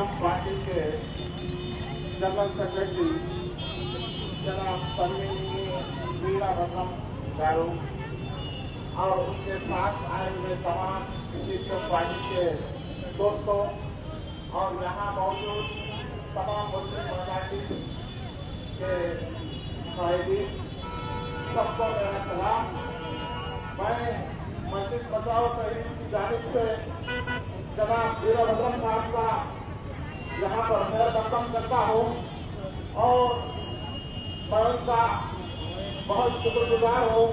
CPM party के general secretary जनाब परवीनी वीराभद्रम गारू, और उनके साथ आए हुए तमाम सीपीएम पार्टी के दोस्तों, और यहाँ मौजूद तमाम मुस्लिम माइनॉरिटी के साहिबी सबको मेरा सलाम। मैं मस्जिद बचाओ शहीद की जानब से जनाब वीरभद्रम साहब का यहाँ पर मकदम करता हूँ। और मैं उनका बहुत शुक्रगुजार हूँ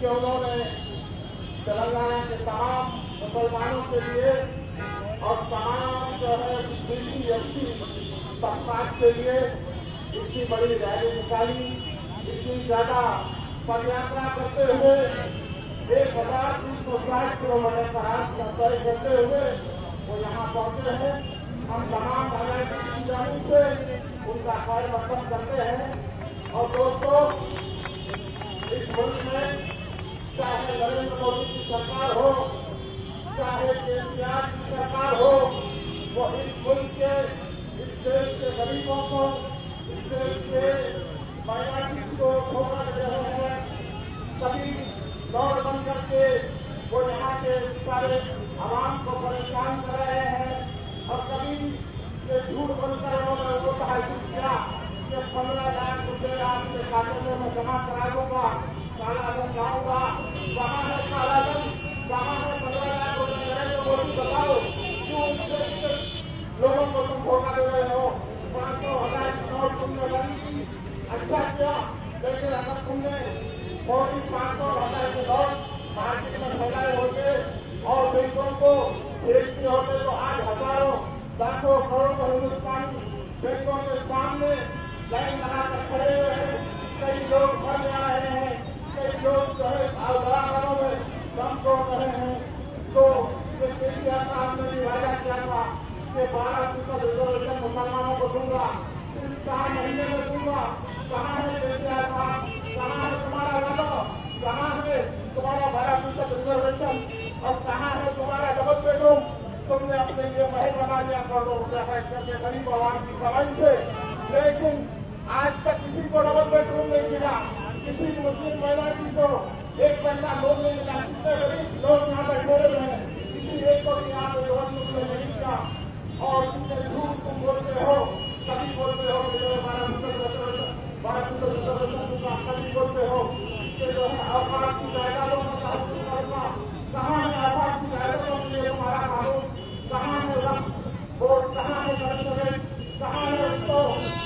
कि उन्होंने तेलंगाना के तमाम मुसलमानों के लिए और तमाम जो है बीसी एससी के लिए इतनी बड़ी रैली निकाली। इतनी ज़्यादा पदयात्रा करते हुए एक हज़ार तीन सौ साठ किलोमीटर का रास्ता तय करते हुए वो यहाँ पहुँचे हैं। हम तमाम जानब से उनका खैर वर्तन करते हैं। और दोस्तों, इस मुल्क में चाहे नरेंद्र मोदी की सरकार हो, चाहे केसीआर की सरकार हो वो इस मुल्क के इस देश के गरीबों को इस देश के माइनॉरिटी को धोखा दे रहे हैं सभी दौड़ बन करके वो यहाँ के सारे आवाम को परेशान कर रहे हैं और कभी ये झूठ बोलकर उन्होंने वो तहसील किया कि पंद्रह लाख रुपये आपके खाते में मैं जमा करा दूँगा काला धन लाऊँगा कहाँ है काला धन कहाँ है पंद्रह लाख रुपये नरेंद्र मोदी बताओ क्यों उससे लोगों को तुम धोखा दे रहे हो पाँच सौ हज़ार की नोट तुमने बनी थी अच्छा लेकिन अगर तुमने मोदी पाँच हज़ार के होते और बैंकों को बेचते होते तो आज हज़ारों लाखों करोड़ों हिंदुस्तानी बैंकों के सामने लाइन खड़े हैं कई लोग मर जा रहे हैं कई लोग जो है तो ये केसीआर था कि बारह रिजर्वेशन मुसलमानों को दूँगा चार महीने में दूँगा कहाँ है तुम्हारा वादा है तुम्हारा बारह फ़ीसद और कहाँ है तुम्हारा डबल बेडरूम तुमने अपने लिए महल बना लिया गरीब आवाम की कमाई से लेकिन आज तक किसी को डबल बेडरूम नहीं मिला किसी मुस्लिम माइनॉरिटी को एक पैसा लोन नहीं मिला कितने गरीब लोग यहाँ बैठे हुए हैं किसी एक को यहाँ पे लोन मुझे नहीं मिला और जितने झूठ तुम बोलते हो कभी बोलते हो कि जो है बारह फ़ीसद रिजर्वेशन बारह फ़ीसद रिजर्वेशन दूँगा कभी बोलते हो कि जो है आपात की जायदादों का तहसील करूँगा कहाँ है आपात की जायदादों के लिए हमारा कानून कहाँ है वक्त बोर्ड कहाँ है कमिश्नरेट कहाँ है उसको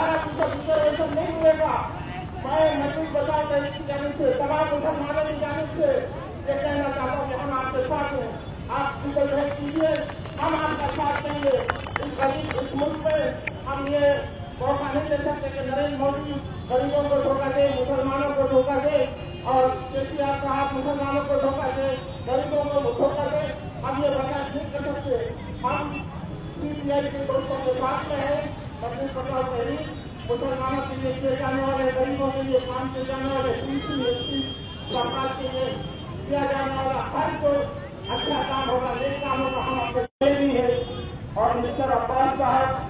रिजर्वेशन नहीं मिलेगा मैं शहीद की जानब से तमाम मुसलमानों की जानब से, ये कहना चाहता हूँ कि हम आपके साथ हैं। आप विजय कीजिए हम आपका साथ देंगे। इस गरीब, इस मुल्क में हम ये मौका नहीं दे सकते कि नरेंद्र मोदी गरीबों को धोखा दे, मुसलमानों को धोखा दे, और केसीआर साहब मुसलमानों को धोखा दे, गरीबों को धोखा दे, हम ये बर्दाश्त नहीं कर सकते। हम सीपीआई के दोस्तों के साथ में है। मस्जिद बचाओ शहीद मुसलमानों के लिए किए जाने वाले गरीबों के लिए काम किए जाने वाले सरकार के लिए किया जाने वाला हर कोई अच्छा काम होगा नेक काम होगा हम आपके भी है और मिस्टर अब्बास साहब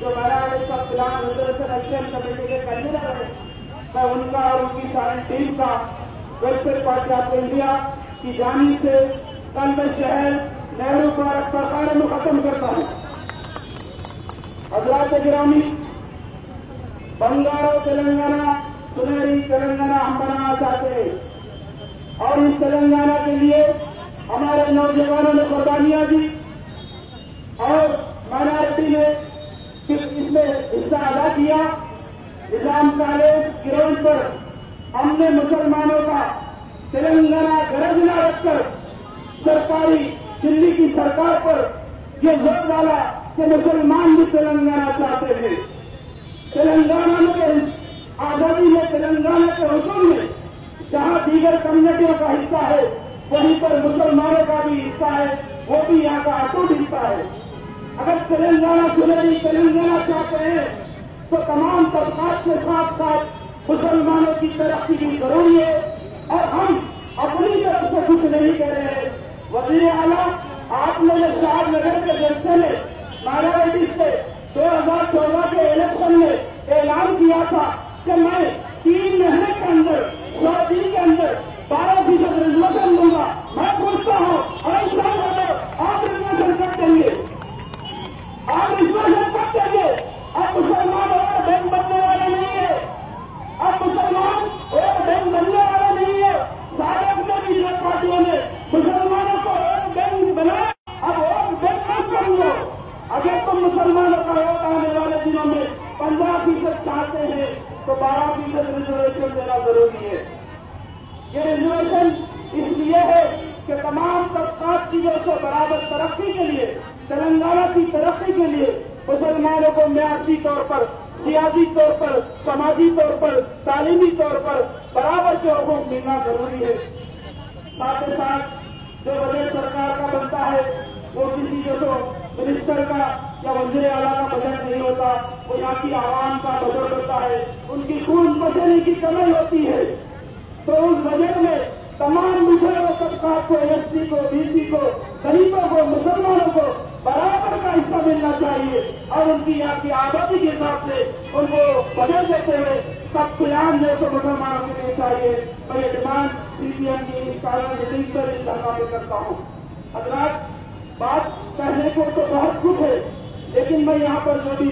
जो मेरा का फ़िलहाल रिजर्वेशन एक्शन कमेटी के कन्वीनर है मैं उनका और उनकी सारी टीम का वेलफेयर पार्टी ऑफ़ इंडिया की जानी से कल मैं शहर नेहरू पार्क सरकार में खत्म करता हूँ। हजरात गिरामी बंगारो तेलंगाना सुनहरी तेलंगाना हम बनाना चाहते हैं और इस तेलंगाना के लिए हमारे नौजवानों ने कुर्बानियाँ दी और माइनॉरिटी ने इसमें हिस्सा अदा किया निज़ाम कॉलेज किरण पर हमने मुसलमानों का तेलंगाना गरज न रखकर सरकारी दिल्ली की सरकार पर ये ज़ोर डाला कि मुसलमान भी तेलंगाना चाहते हैं। तेलंगाना में, आज़ादी में, तेलंगाना के हुक्म में जहाँ दीगर कम्युनिटियों का हिस्सा है, वहीं पर मुसलमानों का भी हिस्सा है, वो भी यहाँ का अटूट हिस्सा है। अगर तेलंगाना सुनेरी तेलंगाना चाहते हैं तो तमाम तबकात के साथ साथ मुसलमानों की तरक्की भी ज़रूरी है और हम अपनी तरफ़ से कुछ नहीं कह रहे हैं। वज़ीर आला आपने जो शाहनगर के जलसे में माइनॉरिटी से 2014 के इलेक्शन में ऐलान किया था कि मैं तीन महीने के अंदर दिन के अंदर बारह फ़ीसद रिजर्वेशन दूँगा। मैं पूछता हूँ और आप रिजर्वेशन कब देंगे आप रिजर्वेशन कब देंगे अब मुसलमान और बैंक बनने वाले नहीं है अब मुसलमान और बैंक बनने वाले नहीं है सारे अपने बीजेपी पार्टियों ने मुसलमानों को और बैंक बनाया अब और बैंक मत समझो अगर तुम मुसलमानों का वोट आने वाले दिनों में पंद्रह फ़ीसद चाहते हैं तो बारह फ़ीसद रिजर्वेशन देना ज़रूरी है। ये रिजर्वेशन इसलिए है कि तमाम तबकात चीज़ों से बराबर तरक्की के लिए, तेलंगाना की तरक्की के लिए मुसलमानों को म्यासी तौर पर, सियासी तौर पर, समाजी तौर पर, तालीमी तौर पर बराबर के हकूक मिलना ज़रूरी है। साथ ही साथ जो बजट सरकार का बनता है, वो किसी जो तो मिनिस्टर का या वज़ीर आला का बजट वो यहाँ की आवाम का बजट होता है। उनकी खून पसीने की कमाई होती है। तो उस बजट में तमाम पिछड़े तबकात को एसटी को, बीसी को, गरीबों को, मुसलमानों को बराबर का हिस्सा मिलना चाहिए। और उनकी यहाँ की आबादी के हिसाब से उनको बजट देते हुए सब प्लान जो तो मुसलमानों के लिए चाहिए। मैं डिमांड सीपीएम की कारण मीटिंग पर इस धरना करता हूँ। हजरात, बात कहने को तो बहुत कुछ है, लेकिन मैं यहाँ पर जो भी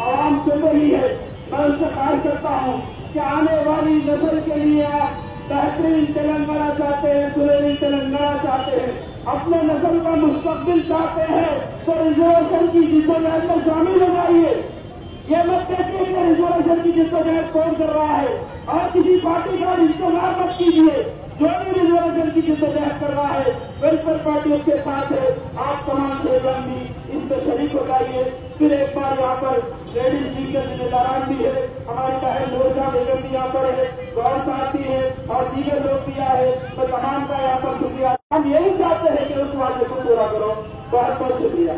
आवाम सुन रही है। मैं उनसे कहा करता हूँ कि आने वाली नस्ल के लिए आप बेहतरीन तेलंगाना चाहते हैं, सुनहरी तेलंगाना चाहते हैं। अपने नस्ल का मुस्तकबिल चाहते हैं तो रिजर्वेशन की जिद्दोजहद में शामिल हो जाइए। ये मत देखिए कि रिजर्वेशन की जिद्दोजहद कौन कर रहा है। और किसी पार्टी का इंतज़ार मत कीजिए। जो भी रिजर्वेशन की कर रहा है वेलफेयर पार्टी उसके साथ है। आप तमाम सहयोग भी इससे शरीक हो जाइए फिर एक बार यहाँ पर लेडीज़ जी के जिम्मेदारान भी है। हमारी बहन मोर्चा बेगम भी यहाँ पर है। गौर साहब भी है और दीगर लोग भी आए तो तमाम का यहाँ पर शुक्रिया। हम यही चाहते हैं कि उस वादे को पूरा करो। बहुत बहुत शुक्रिया।